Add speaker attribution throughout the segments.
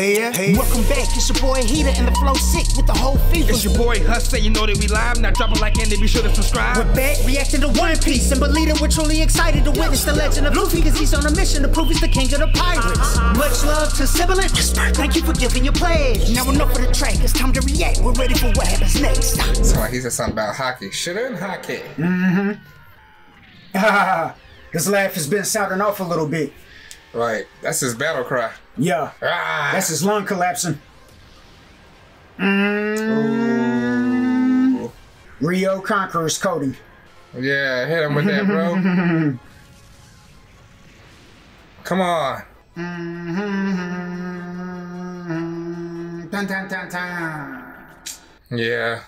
Speaker 1: Hey, yeah, hey. Welcome back, it's your boy Heatah and the flow sick with the whole fever.
Speaker 2: It's your boy Hus, say you know that we live. Now drop a like and be sure to subscribe.
Speaker 1: We're back, reacting to One Piece and believing we're truly excited to witness the legend of Luffy because he's on a mission to prove he's the king of the pirates. Much love to Sibilant. Thank you for giving your pledge. Now enough for the track, it's time to react. We're ready for what happens next.
Speaker 2: So he said something about haki. Shouldn't haki.
Speaker 3: Mm-hmm. this laugh has been sounding off a little bit.
Speaker 2: Right. That's his battle cry.
Speaker 3: Yeah.
Speaker 2: Ah.
Speaker 3: That's his lung collapsing. Mm. Ryuo Conqueror's coating.
Speaker 2: Yeah, hit him with that, bro. Come on.
Speaker 3: Mm-hmm. Dun, dun, dun, dun.
Speaker 2: Yeah.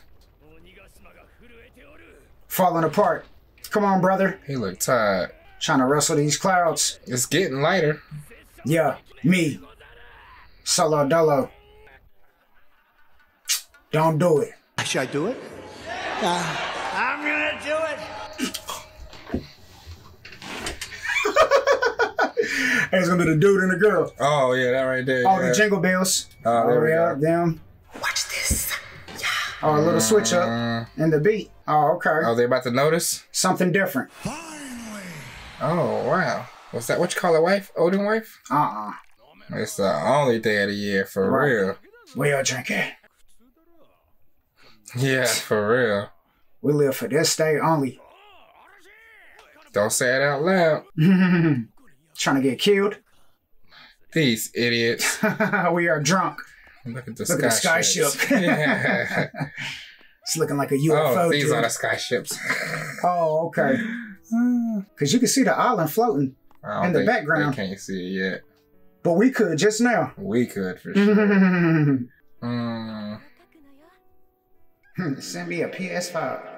Speaker 3: Falling apart. Come on, brother.
Speaker 2: He looked tired.
Speaker 3: Trying to wrestle these clouds.
Speaker 2: It's getting lighter.
Speaker 3: Yeah, me. Solo Dolo. Don't do it.
Speaker 1: Should I do it? Uh, I'm gonna do it.
Speaker 3: It's gonna be the dude and the girl.
Speaker 2: Oh yeah, that right there.
Speaker 3: All
Speaker 2: yeah.
Speaker 3: the jingle bells.
Speaker 2: Oh, there we
Speaker 3: yeah,
Speaker 2: go.
Speaker 3: them.
Speaker 1: Watch this. Yeah.
Speaker 3: Oh, a little switch up
Speaker 2: Mm.
Speaker 3: in the beat. Oh, okay.
Speaker 2: Oh, they about to notice?
Speaker 3: Something different.
Speaker 2: Oh wow. What's that? What you call a wife? Odin wife?
Speaker 3: Uh-uh.
Speaker 2: It's the only day of the year for
Speaker 3: Right.
Speaker 2: real.
Speaker 3: We are drinking.
Speaker 2: Yeah, for real.
Speaker 3: We live for this day only.
Speaker 2: Don't say it out loud.
Speaker 3: Trying to get killed.
Speaker 2: These idiots.
Speaker 3: we are drunk.
Speaker 2: Look at the
Speaker 3: Look at the
Speaker 2: sky
Speaker 3: skyship.
Speaker 2: yeah.
Speaker 3: It's looking like a UFO.
Speaker 2: Oh, these
Speaker 3: dude.
Speaker 2: are the sky ships.
Speaker 3: Oh, okay. Because you can see the island floating, In the background.
Speaker 2: They can't see it yet.
Speaker 3: But we could just now.
Speaker 2: We could for sure. mm.
Speaker 3: Send me a PS5.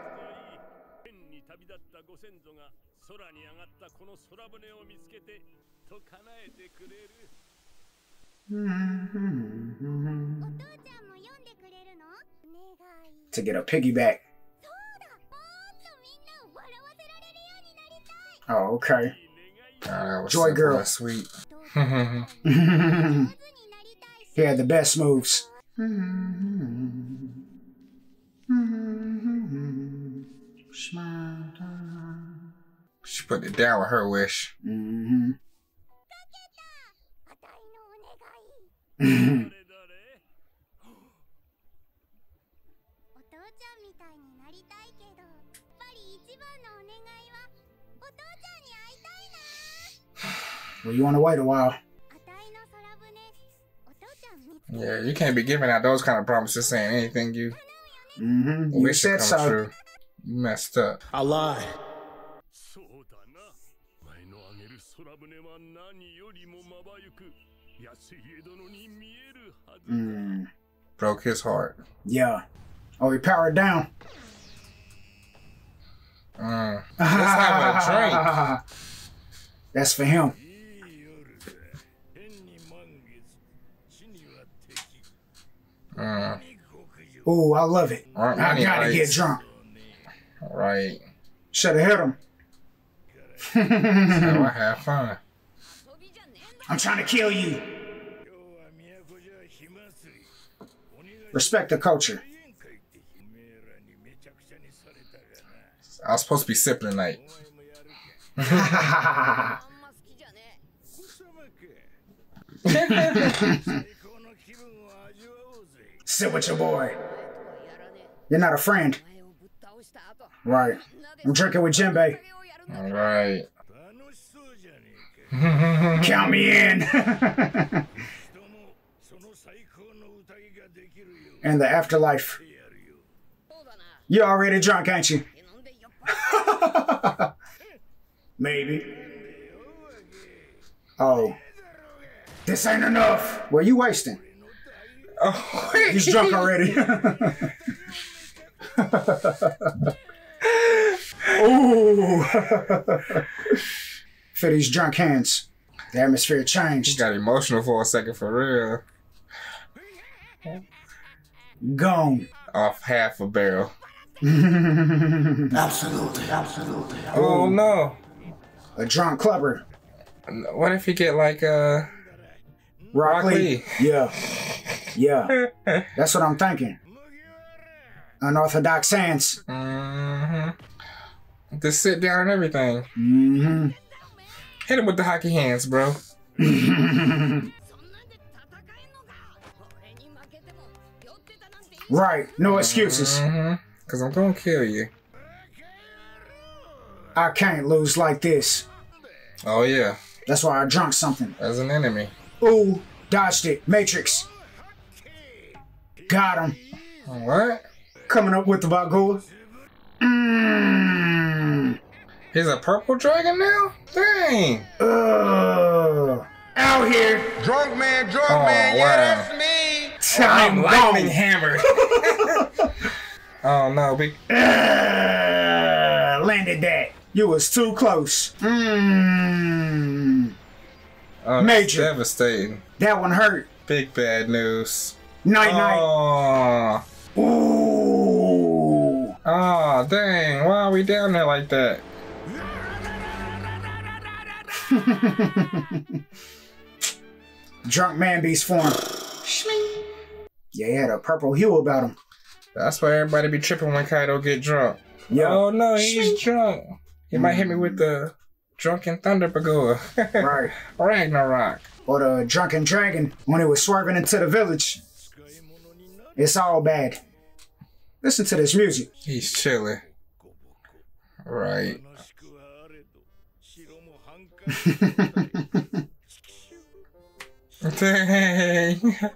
Speaker 3: to get a piggyback. Oh, okay.
Speaker 2: Uh,
Speaker 3: Joy Girl.
Speaker 2: Sweet.
Speaker 3: he had the best moves.
Speaker 2: she put it down with her wish.
Speaker 3: hmm Well, you want to wait a while.
Speaker 2: Yeah, you can't be giving out those kind of promises saying anything you
Speaker 3: mm-hmm.
Speaker 2: wish you
Speaker 3: said to
Speaker 2: come
Speaker 3: so.
Speaker 2: true. You messed up.
Speaker 1: I
Speaker 4: lie.
Speaker 3: Mm.
Speaker 2: Broke his heart.
Speaker 3: Yeah. Oh, he powered down.
Speaker 2: Mm. Let's have a drink.
Speaker 3: That's for him.
Speaker 2: Mm.
Speaker 3: Oh, I love it.
Speaker 2: Right,
Speaker 3: I gotta get drunk.
Speaker 2: Right.
Speaker 3: Should have hit him.
Speaker 2: so I have fun.
Speaker 3: I'm trying to kill you. Respect the culture.
Speaker 2: I was supposed to be sipping tonight.
Speaker 3: Sit with your boy. You're not a friend. Right. I'm drinking with Jinbei.
Speaker 2: All right.
Speaker 3: Count me in. and the afterlife. You already drunk, ain't you? Maybe. Oh. This ain't enough. Well, you wasting.
Speaker 2: Oh,
Speaker 3: he's drunk already. Ooh. for these drunk hands. The atmosphere changed.
Speaker 2: Got emotional for a second, for real.
Speaker 3: Gone.
Speaker 2: Off half a barrel.
Speaker 1: absolutely, absolutely.
Speaker 2: Oh, oh no
Speaker 3: a drunk clubber.
Speaker 2: What if you get like a uh,
Speaker 3: Rock,
Speaker 2: Rock
Speaker 3: Lee?
Speaker 2: Lee?
Speaker 3: Yeah, yeah. That's what I'm thinking. Unorthodox hands.
Speaker 2: Mm-hmm. Just sit down and everything.
Speaker 3: Mm-hmm.
Speaker 2: Hit him with the haki hands, bro.
Speaker 3: right. No excuses.
Speaker 2: Mm -hmm. Cause I'm gonna kill you.
Speaker 3: I can't lose like this.
Speaker 2: Oh yeah,
Speaker 3: That's why I drunk something.
Speaker 2: as an enemy.
Speaker 3: Ooh, dodged it. Matrix. Got him.
Speaker 2: What?
Speaker 3: Coming up with the Bagua. Mmm.
Speaker 2: He's a purple dragon now? Dang.
Speaker 3: Ugh. Out here.
Speaker 5: Drunk man, drunk
Speaker 2: Oh,
Speaker 5: man, yeah, that's me.
Speaker 3: I'm
Speaker 2: lightning
Speaker 3: gone.
Speaker 2: hammered. oh no, big.
Speaker 3: Uh, landed that. You was too close. Mmm.
Speaker 2: Oh,
Speaker 3: Major.
Speaker 2: Devastating.
Speaker 3: That one hurt.
Speaker 2: Big bad news.
Speaker 3: Night night.
Speaker 2: Oh.
Speaker 3: Ooh.
Speaker 2: Oh, dang. Why are we down there like that?
Speaker 3: Drunk man beast form. Yeah, he had a purple hue about him.
Speaker 2: That's why everybody be tripping when Kaido get drunk.
Speaker 3: Yeah.
Speaker 2: Oh no, he's drunk. You mm. might hit me with the Drunken Thunder Bagua.
Speaker 3: right.
Speaker 2: Ragnarok.
Speaker 3: Or the Drunken Dragon when it was swerving into the village. It's all bad. Listen to this music.
Speaker 2: He's chilling. Right.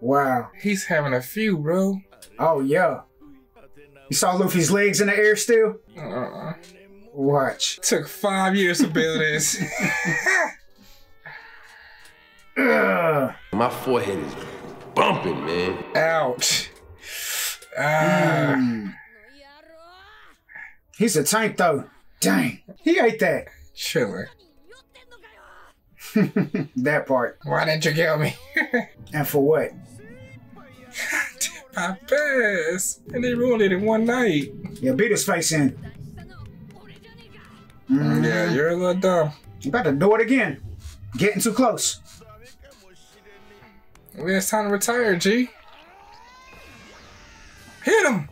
Speaker 3: Wow.
Speaker 2: He's having a few, bro.
Speaker 3: Oh, yeah. You saw Luffy's legs in the air, still?
Speaker 2: Uh,
Speaker 3: Watch.
Speaker 2: Took five years to build this.
Speaker 5: My forehead is bumping, man.
Speaker 2: Ouch.
Speaker 6: Mm.
Speaker 3: He's a tank, though. Dang. He ate that.
Speaker 6: Sure.
Speaker 3: that part.
Speaker 2: Why didn't you kill me?
Speaker 3: and for what?
Speaker 2: I passed, and they ruined it in one night.
Speaker 3: Yeah, beat his face in. Mm -hmm.
Speaker 2: Yeah, mm-hmm. you're a little dumb.
Speaker 3: You about to do it again. Getting too close.
Speaker 2: Maybe it's time to retire, G. Hit him!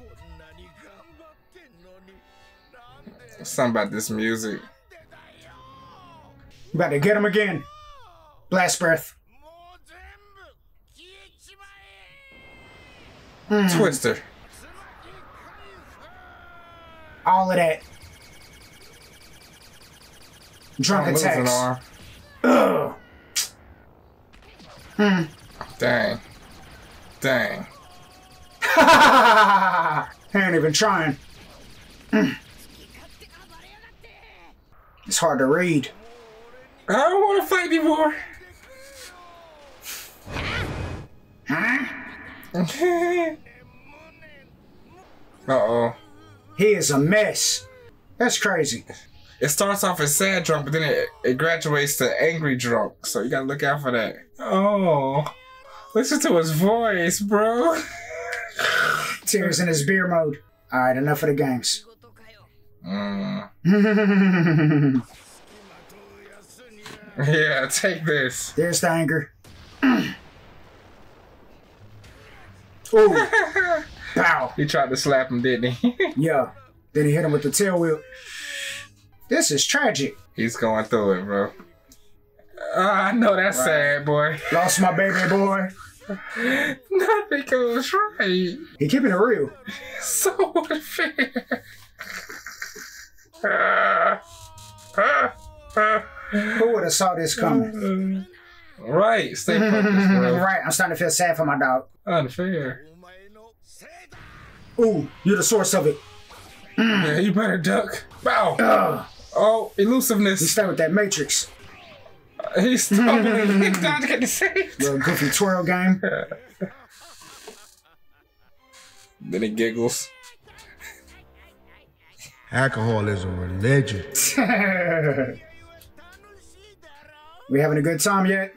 Speaker 2: Something about this music.
Speaker 3: About to get him again. Blast breath.
Speaker 4: まえ
Speaker 2: Twister.
Speaker 3: All of that. Drunk
Speaker 2: I'm losing
Speaker 3: attacks. Ugh.
Speaker 2: Dang. Dang.
Speaker 3: he ain't even trying. Mm. It's hard to read.
Speaker 2: I don't want to fight anymore. Uh-oh.
Speaker 3: He is a mess. That's crazy.
Speaker 2: It starts off as sad drunk, but then it, it graduates to angry drunk. So you gotta look out for that. Oh. Listen to his voice, bro.
Speaker 3: Tears in his beer mode. Alright, enough of the games.
Speaker 2: Mm. yeah, take this.
Speaker 3: There's the anger. Ooh. Bow.
Speaker 2: He tried to slap him, didn't he?
Speaker 3: Yeah. Then he hit him with the tail wheel. This is tragic.
Speaker 2: He's going through it, bro. Ah, I know that's sad, boy.
Speaker 3: Lost my baby boy.
Speaker 2: Nothing goes right.
Speaker 3: He keeping it real.
Speaker 2: So unfair. Ah, ah.
Speaker 3: Who would have saw this coming?
Speaker 2: Right. Stay focused, bro.
Speaker 3: right. I'm starting to feel sad for my dog.
Speaker 2: Unfair.
Speaker 3: Ooh, you're the source of it.
Speaker 2: Yeah, you better duck. Bow.
Speaker 3: Ugh.
Speaker 2: Oh, elusiveness.
Speaker 3: You stay with that matrix.
Speaker 2: Uh, he's stumbling. he's not getting saved.
Speaker 3: Little goofy twirl game.
Speaker 2: then he giggles.
Speaker 7: Alcohol is a religion.
Speaker 3: we having a good time yet?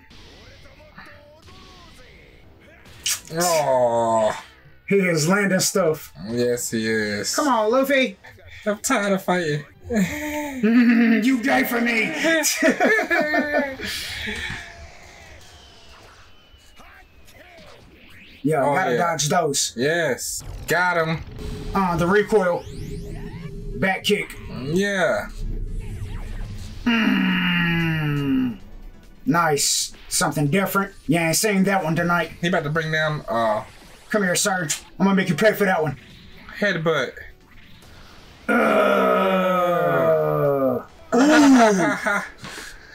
Speaker 2: Oh.
Speaker 3: He is landing stuff.
Speaker 2: Yes, he is.
Speaker 3: Come on, Luffy.
Speaker 2: I'm tired of fighting.
Speaker 3: you die for me. yeah,
Speaker 2: oh,
Speaker 3: gotta
Speaker 2: yeah.
Speaker 3: dodge those.
Speaker 2: Yes, got him.
Speaker 3: Uh, the recoil. Back kick.
Speaker 2: Yeah.
Speaker 3: Mm. Nice. Something different. You ain't seen that one tonight.
Speaker 2: He about to bring down uh
Speaker 3: Come here, sir. I'm gonna make you pay for that one.
Speaker 2: headbutt.
Speaker 3: Uh.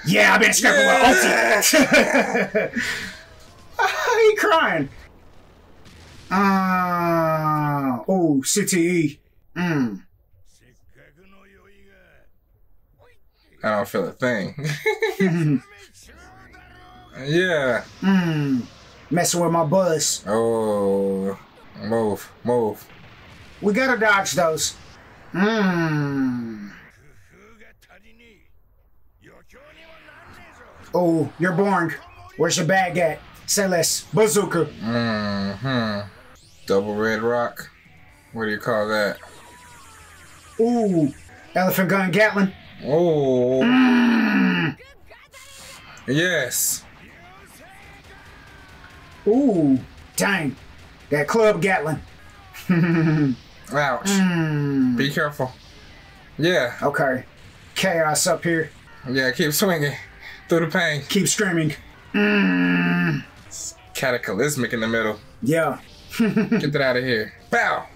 Speaker 3: Yeah, I've been scrapping with ulti. he crying. Uh, oh, CTE. Mm.
Speaker 2: I don't feel a thing. yeah.
Speaker 3: Mmm. Messing with my buzz.
Speaker 2: Oh. Move. Move.
Speaker 3: We gotta dodge those. Mmm. Oh, you're boring. Where's your bag at? Say. Bazooka.
Speaker 2: Mm-hmm. Double red roc. What do you call that?
Speaker 3: Ooh. Elephant gun Gatling.
Speaker 2: Oh.
Speaker 3: Mm.
Speaker 2: Yes.
Speaker 3: Ooh. Dang. That club Gatling.
Speaker 2: Ouch.
Speaker 3: Mm.
Speaker 2: Be careful. Yeah.
Speaker 3: Okay. Chaos up here.
Speaker 2: Yeah, keep swinging. Through the pain.
Speaker 3: Keep screaming. Mm.
Speaker 2: Cataclysmic in the middle.
Speaker 3: Yeah.
Speaker 2: Get that out of here. Bow.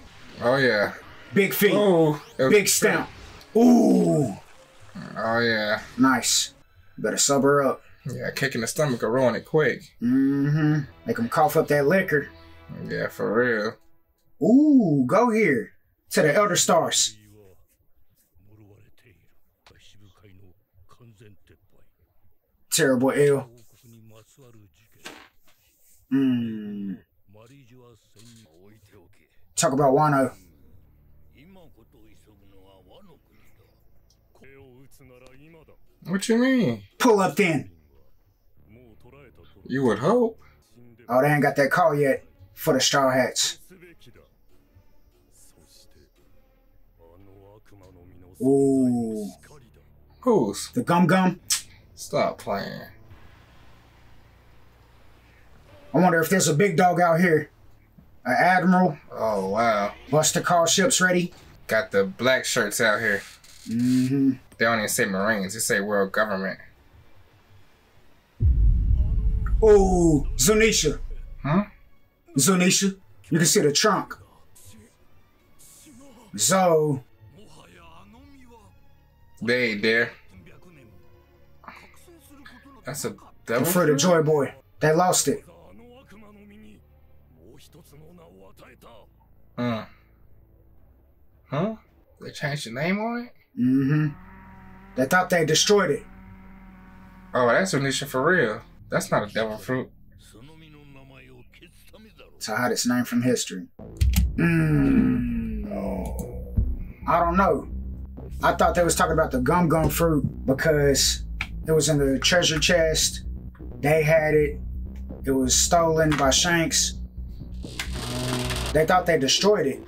Speaker 2: Oh, yeah.
Speaker 3: Big feet.
Speaker 2: Oh.
Speaker 3: Big stamp. Ooh.
Speaker 2: Oh, yeah.
Speaker 3: Nice. Better sub her up.
Speaker 2: Yeah, kicking the stomach will ruin it quick.
Speaker 3: Mm-hmm. Make them cough up that liquor.
Speaker 2: Yeah, for real.
Speaker 3: Ooh, go here. To the Elder Stars. Terrible ill. Mm. Talk about Wano.
Speaker 2: What you mean?
Speaker 3: Pull up then.
Speaker 2: You would hope.
Speaker 3: Oh, they ain't got that call yet for the Straw Hats.
Speaker 4: Ooh.
Speaker 2: Who's?
Speaker 3: The Gum Gum.
Speaker 2: Stop playing.
Speaker 3: I wonder if there's a big dog out here. An admiral.
Speaker 2: Oh, wow.
Speaker 3: What's the call ships ready?
Speaker 2: Got the black shirts out here.
Speaker 3: Mm-hmm.
Speaker 2: They don't even say Marines. They say world government.
Speaker 3: Oh, Zunisha.
Speaker 2: Huh?
Speaker 3: Zunisha, you can see the trunk. Zo.
Speaker 2: They ain't there. That's a devil.
Speaker 3: For
Speaker 2: the
Speaker 3: Joy Boy. They lost it.
Speaker 2: Huh? Huh? They changed the name on it?
Speaker 3: Mm-hmm. They thought they destroyed it.
Speaker 2: Oh, that's Onisha for real. That's not a devil fruit.
Speaker 3: To hide its name from history. Hmm. Oh. I don't know. I thought they was talking about the gum gum fruit because it was in the treasure chest. They had it. It was stolen by Shanks. They thought they destroyed it.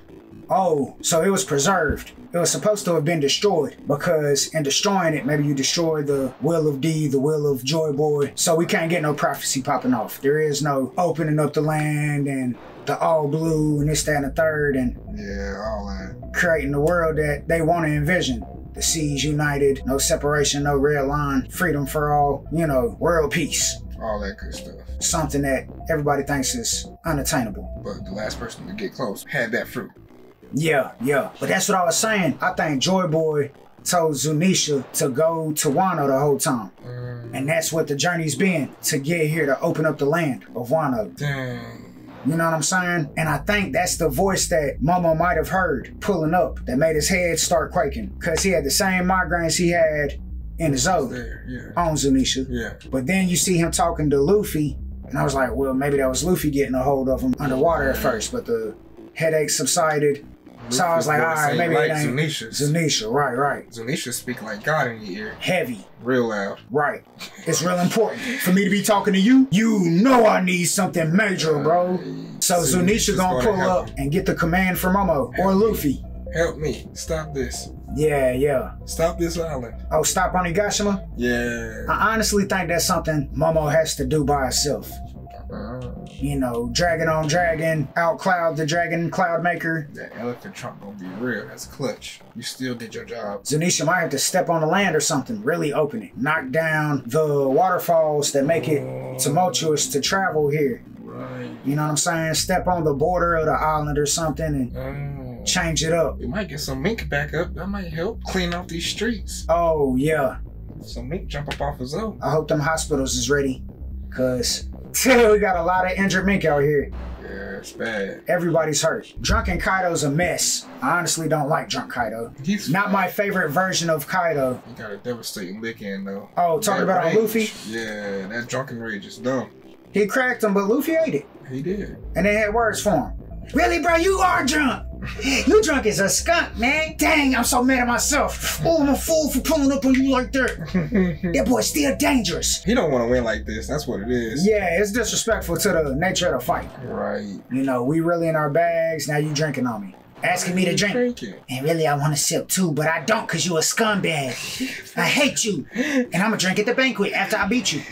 Speaker 3: Oh, so it was preserved. It was supposed to have been destroyed because in destroying it, maybe you destroy the will of D, the will of Joy Boy. So we can't get no prophecy popping off. There is no opening up the land and the all blue and this, that, and the third, and
Speaker 2: Yeah, all that.
Speaker 3: creating the world that they want to envision. The seas united, no separation, no red line, freedom for all, you know, world peace.
Speaker 2: All that good stuff.
Speaker 3: Something that everybody thinks is unattainable.
Speaker 2: But the last person to get close had that fruit.
Speaker 3: Yeah, yeah. But that's what I was saying. I think Joy Boy told Zunisha to go to Wano the whole time. Mm. And that's what the journey's been to get here to open up the land of Wano.
Speaker 2: Dang.
Speaker 3: You know what I'm saying? And I think that's the voice that Momo might have heard pulling up that made his head start quaking. Because he had the same migraines he had in Zou
Speaker 2: There, yeah.
Speaker 3: on Zunisha.
Speaker 2: Yeah.
Speaker 3: But then you see him talking to Luffy, and I was like, well, maybe that was Luffy getting a hold of him underwater at first, but the headache subsided. So I was like, all right, maybe
Speaker 2: ain't
Speaker 3: it
Speaker 2: like
Speaker 3: ain't
Speaker 2: Zunisha's.
Speaker 3: Zunisha. Right, right.
Speaker 2: Zunisha speak like God in your ear.
Speaker 3: Heavy.
Speaker 2: Real loud.
Speaker 3: Right. It's real important for me to be talking to you. You know I need something major, bro. Uh, so
Speaker 2: Zunisha's
Speaker 3: Zunisha gonna pull up and get the command from Momo or Luffy.
Speaker 2: Help me. Stop this.
Speaker 3: Yeah, yeah.
Speaker 2: Stop this island.
Speaker 3: Oh, stop Onigashima?
Speaker 2: Yeah.
Speaker 3: I honestly think that's something Momo has to do by herself. You know, dragon on dragon, outcloud the dragon cloud maker.
Speaker 2: that elephant trunk gonna be real. That's clutch. You still did your job.
Speaker 3: Zunisha might have to step on the land or something, really open it. Knock down the waterfalls that make it tumultuous to travel here.
Speaker 2: Right.
Speaker 3: You know what I'm saying? Step on the border of the island or something and
Speaker 2: Oh.
Speaker 3: change it up.
Speaker 2: We might get some mink back up. That might help clean off these streets.
Speaker 3: Oh, yeah.
Speaker 2: Some mink jump up off of Zou.
Speaker 3: I hope them hospitals is ready. Cause we got a lot of injured mink out here.
Speaker 2: Yeah, it's bad.
Speaker 3: Everybody's hurt. Drunken Kaido's a mess. I honestly don't like Drunk Kaido.
Speaker 2: He's
Speaker 3: Not my favorite version of Kaido.
Speaker 2: He got a devastating lick in though.
Speaker 3: Oh, talking
Speaker 2: That
Speaker 3: about
Speaker 2: rage,
Speaker 3: Luffy?
Speaker 2: Yeah, that drunken rage is dumb.
Speaker 3: He cracked him, but Luffy ate it.
Speaker 2: He did.
Speaker 3: And they had words for him. Really, bro? You are drunk. You drunk as a skunk, man. Dang, I'm so mad at myself. Oh, I'm a fool for pulling up on you like that. That boy's still dangerous.
Speaker 2: He don't want to win like this. That's what it is.
Speaker 3: Yeah, it's disrespectful to the nature of the fight.
Speaker 2: Right.
Speaker 3: You know, we really in our bags. Now you drinking on me. Asking me to drink.
Speaker 2: Drinking.
Speaker 3: And really, I want to sip too, but I don't because you a scumbag. I hate you. And I'm going to drink at the banquet after I beat you.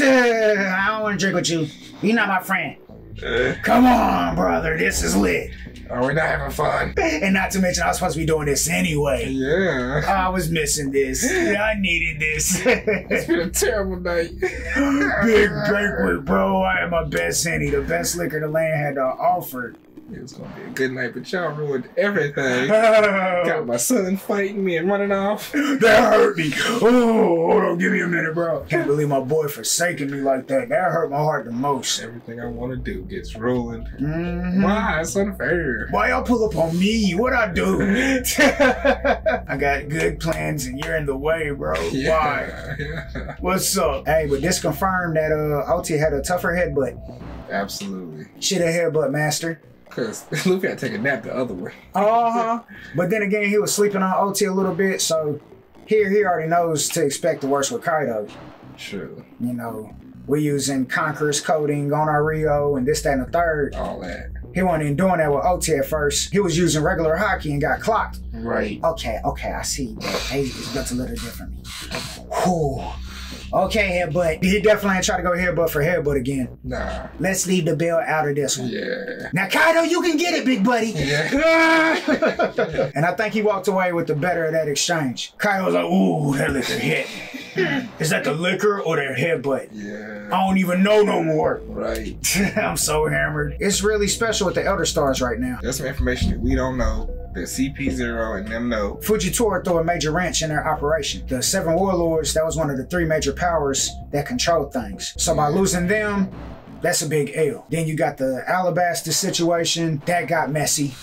Speaker 3: I don't want to drink with you. You're not my friend. Eh. Come on, brother. This is lit.
Speaker 2: Are we not having fun?
Speaker 3: And not to mention, I was supposed to be doing this anyway.
Speaker 2: Yeah.
Speaker 3: I was missing this. I needed this.
Speaker 2: It's been a terrible night.
Speaker 3: Big banquet, bro. I had my best henny, the best liquor the land had to offer.
Speaker 2: It was gonna be a good night, but y'all ruined everything. Got my son fighting me and running off.
Speaker 3: That hurt me. Oh, hold on, give me a minute, bro. Can't believe my boy forsaking me like that. That hurt my heart the most.
Speaker 2: Everything I want to do gets ruined.
Speaker 3: Mhm.
Speaker 2: Why? It's unfair.
Speaker 3: Why y'all pull up on me? What I do? I got good plans and you're in the way, bro. Why?
Speaker 2: Yeah, yeah.
Speaker 3: What's up? Hey, but this confirmed that uh Ulti had a tougher headbutt.
Speaker 2: Absolutely.
Speaker 3: Shit a headbutt master.
Speaker 2: Because Luffy had to take a nap the other way.
Speaker 3: Uh-huh. But then again, he was sleeping on Ulti a little bit, so here he already knows to expect the worst with Kaido.
Speaker 2: True.
Speaker 3: You know, we using Conqueror's coating on our Ryuo and this, that, and the third.
Speaker 2: All that.
Speaker 3: He wasn't even doing that with Ulti at first. He was using regular haki and got clocked.
Speaker 2: Right.
Speaker 3: Okay, okay, I see. But hey, it's built a little differently. Whew. Okay, headbutt. He definitely ain't try to go headbutt for headbutt again.
Speaker 2: Nah.
Speaker 3: Let's leave the bell out of this one.
Speaker 2: Yeah.
Speaker 3: Now, Kaido, you can get it, big buddy.
Speaker 2: Yeah.
Speaker 3: and I think he walked away with the better of that exchange. Kaido was like, ooh, that liquor hit. Is that the liquor or the headbutt?
Speaker 2: Yeah.
Speaker 3: I don't even know no more.
Speaker 2: Right.
Speaker 3: I'm so hammered. It's really special with the Elder Stars right now.
Speaker 2: That's some information that we don't know. That CP0 and them know.
Speaker 3: Fujitora threw a major wrench in their operation. The Seven Warlords, that was one of the three major powers that controlled things. So by losing them, that's a big L. Then you got the Alabasta situation, that got messy.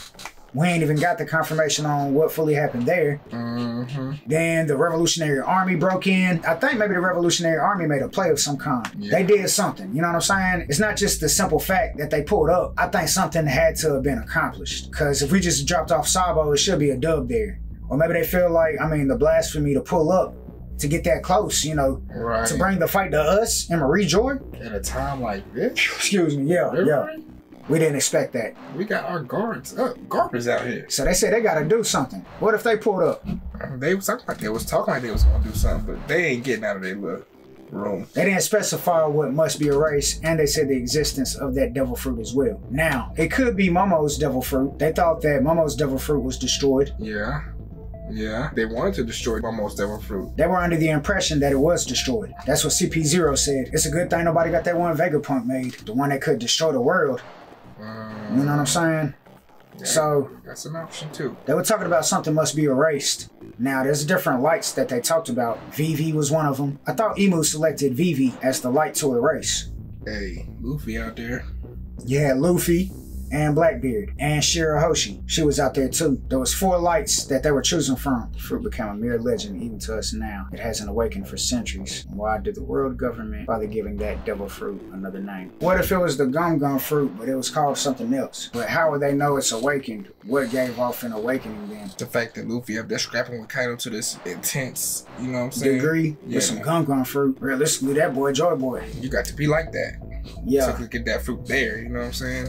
Speaker 3: We ain't even got the confirmation on what fully happened there.
Speaker 2: Mm-hmm.
Speaker 3: Then the Revolutionary Army broke in. I think maybe the Revolutionary Army made a play of some kind.
Speaker 2: Yeah.
Speaker 3: They did something. You know what I'm saying? It's not just the simple fact that they pulled up. I think something had to have been accomplished. Because if we just dropped off Sabo, it should be a dub there. Or maybe they feel like, I mean, the blasphemy to pull up to get that close, you know,
Speaker 2: Right.
Speaker 3: to bring the fight to us and Mary Geoise.
Speaker 2: At a time like this.
Speaker 3: Excuse me. Yeah, yeah. We didn't expect that.
Speaker 2: We got our guards up. Garbage out here.
Speaker 3: So they said they got to do something. What if they pulled up?
Speaker 2: They was talking like they was talking like they was gonna do something, but they ain't getting out of their little room.
Speaker 3: They didn't specify what must be erased, and they said the existence of that devil fruit as well. Now, it could be Momo's devil fruit. They thought that Momo's devil fruit was destroyed.
Speaker 2: Yeah. Yeah. They wanted to destroy almost devil fruit.
Speaker 3: They were under the impression that it was destroyed. That's what CP0 said. It's a good thing nobody got that one Vegapunk made, the one that could destroy the world.
Speaker 2: Um,
Speaker 3: You know what I'm saying? So,
Speaker 2: that's an option too.
Speaker 3: they were talking about something must be erased. Now, there's different lights that they talked about. Vivi was one of them. I thought Emu selected Vivi as the light to erase.
Speaker 2: Hey, Luffy out there.
Speaker 3: Yeah, Luffy and Blackbeard and Shirahoshi. She was out there too. There was four lights that they were choosing from. Fruit became a mere legend even to us now. It hasn't awakened for centuries. Why did the world government bother giving that devil fruit another name? What if it was the gum gum fruit, but it was called something else? But how would they know it's awakened? What gave off an awakening then?
Speaker 2: The fact that Luffy up there scrapping with Kaido to this intense, you know what I'm saying?
Speaker 3: Degree
Speaker 2: Yeah.
Speaker 3: with some gum gum fruit. Realistically, that boy Joy Boy.
Speaker 2: You got to be like that.
Speaker 3: Yeah,
Speaker 2: So to get that fruit there, you know what I'm saying?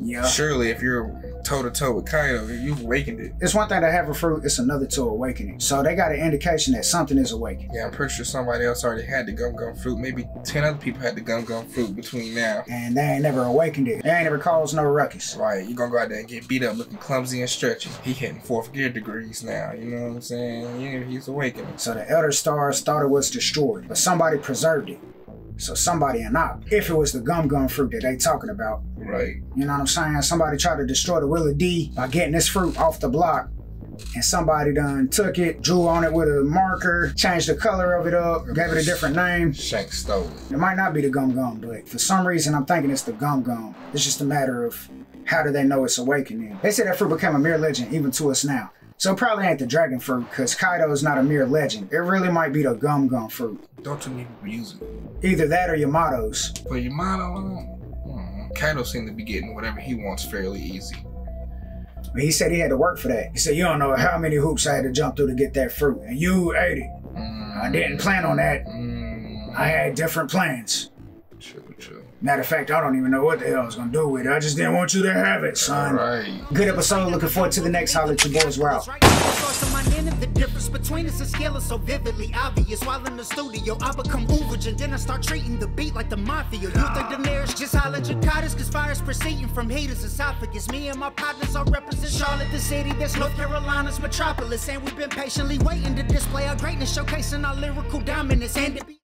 Speaker 3: Yeah.
Speaker 2: Surely if you're toe to toe with Kaido, you've awakened it.
Speaker 3: It's one thing to have a fruit, it's another to awaken it. So they got an indication that something is awakened.
Speaker 2: Yeah, I'm pretty sure somebody else already had the gum gum fruit. Maybe 10 other people had the gum gum fruit between now.
Speaker 3: And they ain't never awakened it. They ain't never caused no ruckus.
Speaker 2: Right, you're gonna go out there and get beat up looking clumsy and stretchy. He hitting fourth gear degrees now, you know what I'm saying? Yeah, he's awakening.
Speaker 3: So the Elder Stars thought it was destroyed, but somebody preserved it. So somebody and not, if it was the gum gum fruit that they talking about,
Speaker 2: Right.
Speaker 3: you know what I'm saying? Somebody tried to destroy the Will of D by getting this fruit off the block. And somebody done took it, drew on it with a marker, changed the color of it up, gave it a different name.
Speaker 2: Shank stole it.
Speaker 3: It might not be the gum gum, but for some reason I'm thinking it's the gum gum. It's just a matter of how do they know it's awakening. They say that fruit became a mere legend even to us now. So it probably ain't the dragon fruit, because Kaido is not a mere legend. It really might be the gum gum fruit.
Speaker 2: Don't people use it.
Speaker 3: Either that or Yamato's.
Speaker 2: But Yamato, hmm, Kaido seemed to be getting whatever he wants fairly easy.
Speaker 3: But he said he had to work for that. He said, You don't know how many hoops I had to jump through to get that fruit. And you ate it. I didn't plan on that.
Speaker 2: Mm,
Speaker 3: I had different plans.
Speaker 2: True, true.
Speaker 3: Matter of fact, I don't even know what the hell I was gonna do with it. I just didn't want you to have it, son.
Speaker 2: Right.
Speaker 3: Good episode. Looking forward to the next Holler at your boys. We're out.
Speaker 1: The difference between us and scale is so vividly obvious. While in the studio, I become overage and then I start treating the beat like the mafia. You think Daenerys just holler Dracarys, cause fire's proceeding from haters' esophagus. Me and my partners all represent Charlotte, the city that's North Carolina's metropolis. And we've been patiently waiting to display our greatness, showcasing our lyrical dominance. And it be